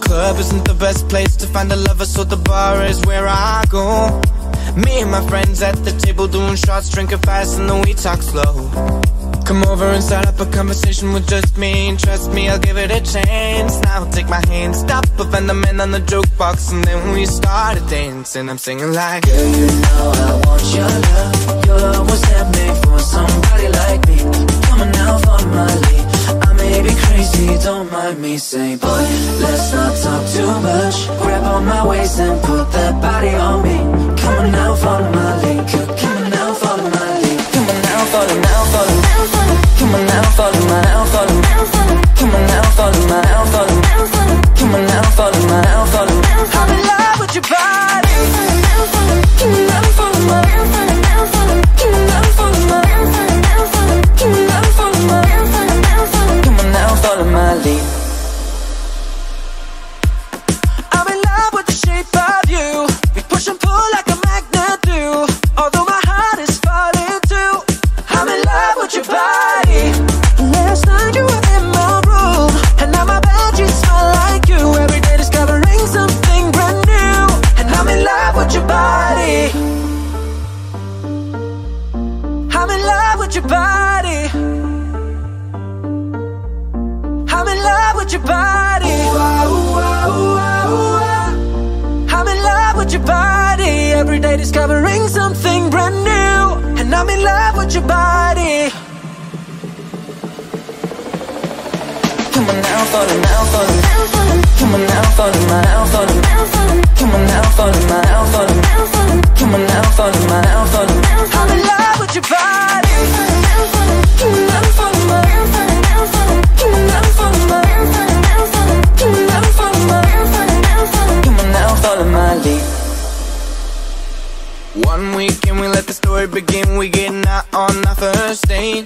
club isn't the best place to find a lover, so the bar is where I go. Me and my friends at the table doing shots, drinking fast, and then we talk slow. Come over and start up a conversation with just me And trust me, I'll give it a chance Now take my hand, stop, offend the man on the jukebox And then we started dancing I'm singing like Girl, you know me Say, boy, let's not talk too much. Grab on my waist and put that body on me. Coming out for my I'm in love with your body I'm in love with your body I'm in love with your body Every day discovering something brand new And I'm in love with your body Come on now, follow now, follow Come on now, follow my now, follow Come on now, follow my now, follow Come on now, follow my now, in One week and we let the story begin? We getting out on our first date.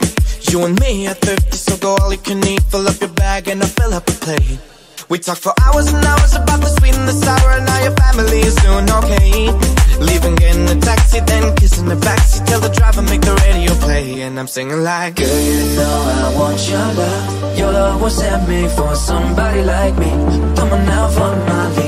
You and me are thrifty So go all you can eat. Fill up your bag and I'll fill up a plate. We talk for hours and hours about the sweet and the sour And how your family is doing okay. Leaving, in a taxi Then kissing the backseat. Tell the driver make the radio play And I'm singing like Girl, you know I want your love. Your love was handmade for somebody like me. Come on now, follow my